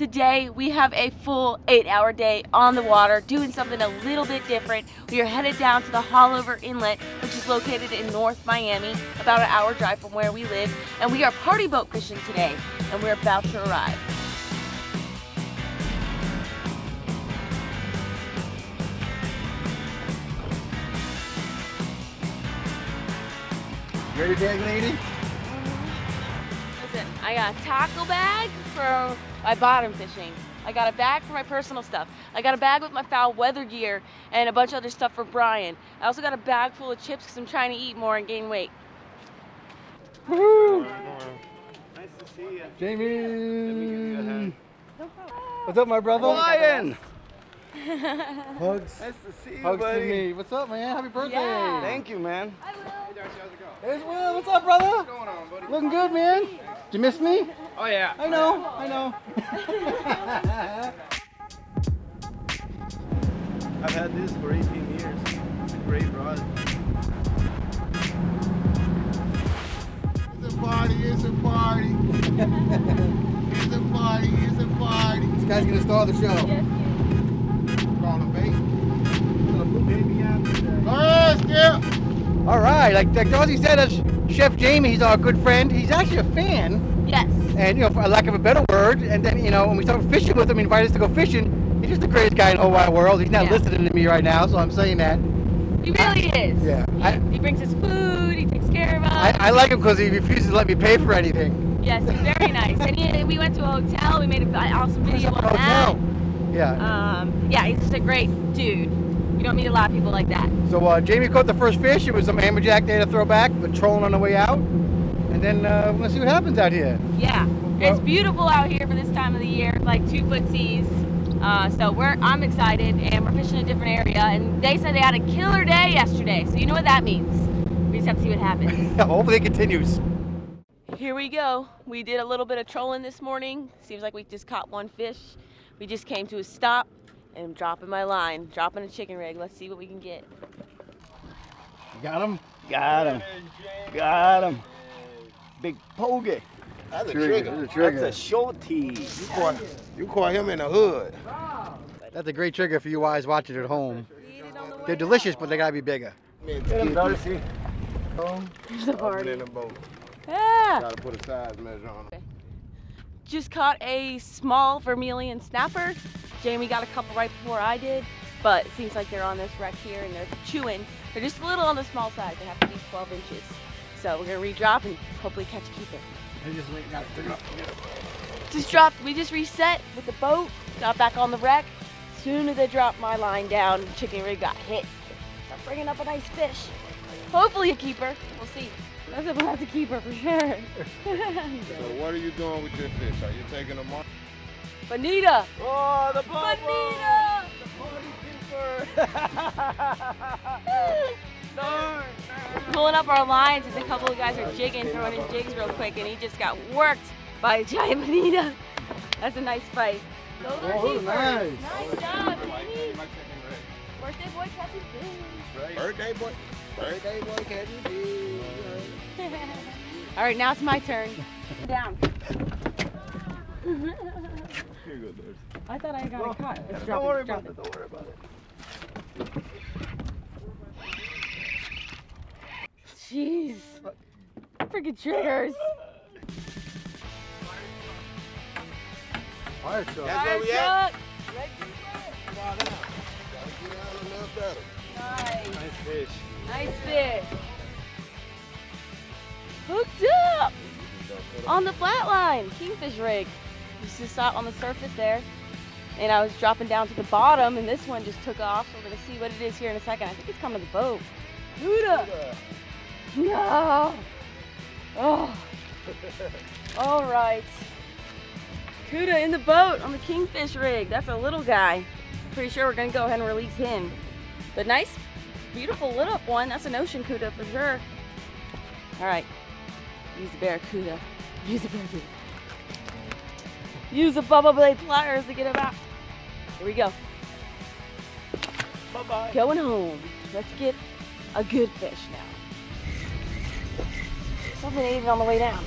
Today we have a full eight hour day on the water doing something a little bit different. We are headed down to the Haulover Inlet which is located in North Miami, about an hour drive from where we live. And we are party boat fishing today and we're about to arrive. Ready, bag lady? Mm-hmm. Listen, I got a tackle bag for my bottom fishing. I got a bag for my personal stuff. I got a bag with my foul weather gear and a bunch of other stuff for Brian. I also got a bag full of chips because I'm trying to eat more and gain weight. Woo! Nice to see you. Jamie! What's up, my brother? Ryan! Hugs. Nice to see you, Hugs buddy. to me. What's up, man? Happy birthday. Yeah. Thank you, man. Hey, Will, what's up, brother? What's going on, buddy? Looking good, man. Did you miss me? Oh, yeah. I know, I know. I've had this for 18 years. Great rod. It's a party, it's a party. it's a party, it's a party. this guy's gonna start the show. Call a bait. Baby out there. Go ahead, Skip. All right, like, like Darcy said, that's Chef Jamie. He's our good friend. He's actually a fan, Yes. and you know, for lack of a better word. And then you know, when we started fishing with him, he invited us to go fishing. He's just the greatest guy in the whole wide world. He's not Yeah. listening to me right now, so I'm saying that. He really is. Yeah, He, I- he brings us food, he takes care of us. I, I like him because he refuses to let me pay for anything. yes, he's very nice. And he, we went to a hotel, we made an awesome video on that. Hotel. Yeah. Um, yeah, he's just a great dude. You don't meet a lot of people like that. So uh, Jamie caught the first fish. It was some amberjack had to throw back, but trolling on the way out. And then uh, we're gonna see what happens out here. Yeah, it's beautiful out here for this time of the year, like two foot seas. Uh, so we're I'm excited, and we're fishing a different area. And they said they had a killer day yesterday, so you know what that means. We just have to see what happens. Hopefully it continues. Here we go. We did a little bit of trolling this morning. Seems like we just caught one fish. We just came to a stop, and I'm dropping my line, dropping a chicken rig. Let's see what we can get. Got him? Got him. Got him. Big pogie. That's a Trigger, trigger. that's a trigger. That's a shorty. You caught, you caught him in the hood. That's a great trigger for you guys watching at home. They're delicious, but they gotta be bigger. Man, Get him, Darcy. There's a Open party. in the boat. Yeah. Gotta put a size measure on him. Just caught a small vermilion snapper. Jamie got a couple right before I did, but it seems like they're on this wreck here and they're chewing. They're just a little on the small side. They have to be 12 inches. So we're gonna redrop and hopefully catch a keeper. Just dropped, we just reset with the boat, got back on the wreck. As soon as I dropped my line down, chicken rig got hit. So I'm bringing up a nice fish. Hopefully a keeper, we'll see. That's if that's a keeper for sure. So what are you doing with your fish? Are you taking them on? Bonita! Oh, the Bonita! Darn. Pulling up our lines as a couple of guys are jigging, throwing in jigs real quick, and he just got worked by a giant bonita. That's a nice fight. Those are Oh, keepers. nice. Nice job, Jamie. Birthday boy catches fish. Birthday boy. Birthday boy catching fish. All right, now it's my turn. Down. Here you go, Darcy. I thought I got a cut. Let's Don't worry it. Drop about it. it. Don't worry about it. Jeez. Freaking triggers. Fire truck. That's where we at. Truck. Gotta get out a little better. Nice. Nice fish. Nice fish. Hooked up on the flat line, kingfish rig. Just sat on the surface there. And I was dropping down to the bottom and this one just took off. So we're gonna see what it is here in a second. I think it's coming to the boat. Huda! No! Oh. All right. Cuda in the boat on the kingfish rig. That's a little guy. Pretty sure we're gonna go ahead and release him. But nice, beautiful lit up one. That's an ocean cuda for sure. All right, use the barracuda. Use the barracuda. Use the Bubba Blade pliers to get him out. Here we go. Bye-bye. Going home. Let's get a good fish now. Something ate it on the way down.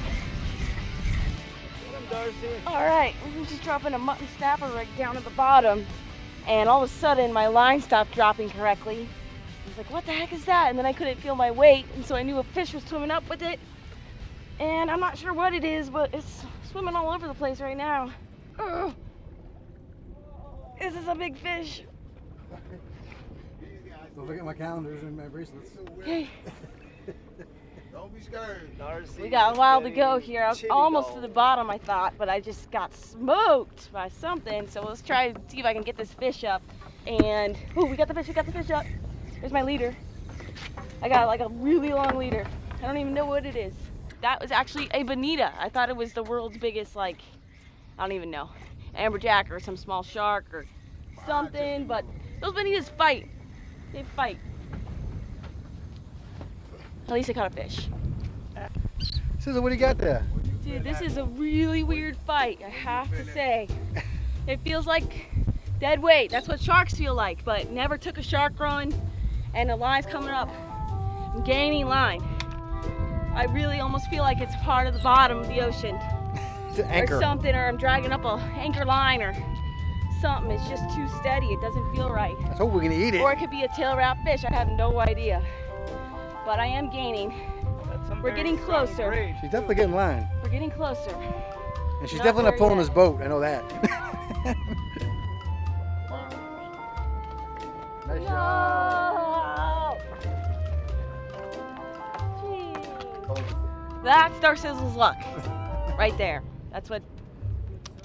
Darcy. All right, we're just dropping a mutton snapper rig down at the bottom, and all of a sudden my line stopped dropping correctly. I was like, what the heck is that? And then I couldn't feel my weight, and so I knew a fish was swimming up with it. And I'm not sure what it is, but it's swimming all over the place right now. Ugh. This is a big fish. Don't forget my calendars and my bracelets. Hey, Don't be scared. We got a while to go here. I was chili almost to the bottom, I thought, but I just got smoked by something. So let's try to see if I can get this fish up. And, oh, we got the fish, we got the fish up. There's my leader. I got like a really long leader. I don't even know what it is. That was actually a bonita. I thought it was the world's biggest, like, I don't even know, amberjack or some small shark or something. But those bonitas fight. They fight. At least I caught a fish. Sizzle, what do you got there? Dude, this is a really weird fight, I have to say. It feels like dead weight. That's what sharks feel like, but never took a shark run and the line's coming up. I'm gaining line. I really almost feel like it's part of the bottom of the ocean It's an anchor. or something, or I'm dragging up a anchor line or something. It's just too steady. It doesn't feel right. Let's hope we can eat it. Or it could be a tail wrap fish. I have no idea. But I am gaining. We're getting closer. braid. She's definitely getting line. We're getting closer. And she's Not definitely not pulling yet. this boat. I know that. nice shot. No! Jeez. That's Darcizzle's luck. Right there. That's what.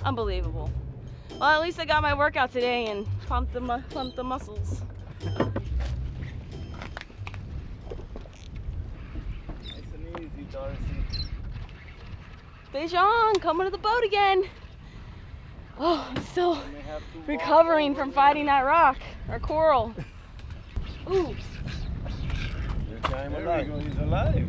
Unbelievable. Well, at least I got my workout today and pumped the, mu- pumped the muscles. And easy, Darcy. Fish on, coming to the boat again. Oh, I'm still You may have to walk recovering from fighting that rock or coral. Ooh, Your time alive. He's alive.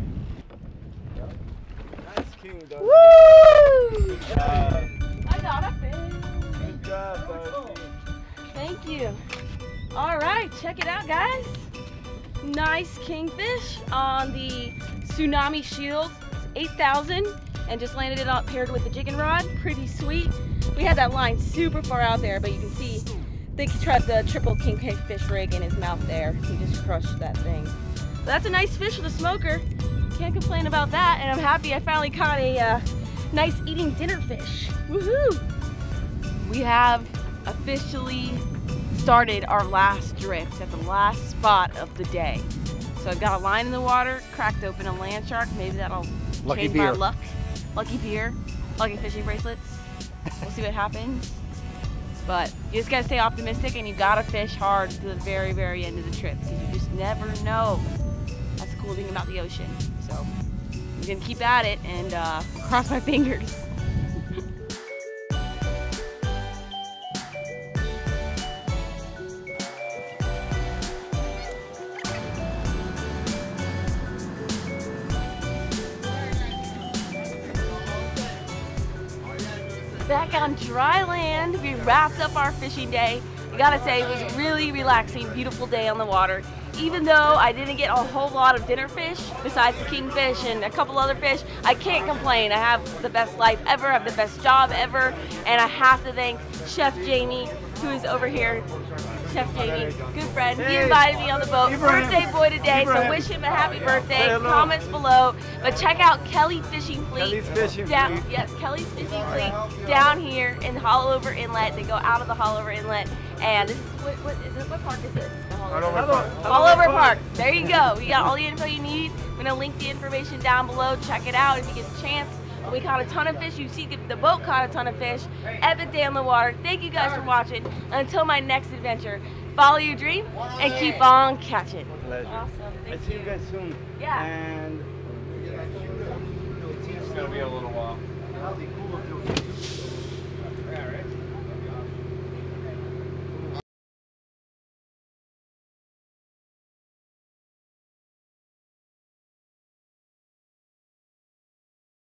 Nice king, Darcy. woo! Good job. I got a fish. Good job, Darcy. Thank you. All right, check it out, guys. Nice kingfish on the Tsunami Shield 8000 and just landed it on paired with the jigging rod. Pretty sweet. We had that line super far out there, but you can see they tried the triple kingfish rig in his mouth there. He just crushed that thing. But that's a nice fish with a smoker. Can't complain about that, and I'm happy I finally caught a uh, nice eating dinner fish. Woohoo! We have officially started our last drift at the last spot of the day. So I've got a line in the water, cracked open a land shark. Maybe that'll Lucky change beer. my luck. Lucky beer, lucky fishing bracelets. We'll see what happens. But you just gotta stay optimistic and you gotta fish hard to the very, very end of the trip because you just never know. That's the cool thing about the ocean. So I'm gonna keep at it and uh, cross my fingers. Back on dry land. We wrapped up our fishing day. I gotta say, it was a really relaxing, beautiful day on the water. Even though I didn't get a whole lot of dinner fish, besides the kingfish and a couple other fish, I can't complain. I have the best life ever, I have the best job ever, and I have to thank Chef Jamie, who is over here. Chef Jamie, good friend. He invited me on the boat. Birthday boy today, so wish him a happy birthday. Comments below. But check out Kelley Fishing Fleet. Kelley's Fishing down, Fleet. Yes, Kelley's Fishing Fleet down here in Haulover Inlet. They go out of the Haulover Inlet, and this is what, what is it? What park is this? The Haulover Park. Park. There you go. You got all the info you need. I'm gonna link the information down below. Check it out if you get a chance. We caught a ton of fish. You see, the boat caught a ton of fish. Epic day on the water. Thank you guys for watching. Until my next adventure, follow your dream and keep on catching. Pleasure. Awesome. Thank I Thank see you guys soon. Yeah. And it's gonna be a little while.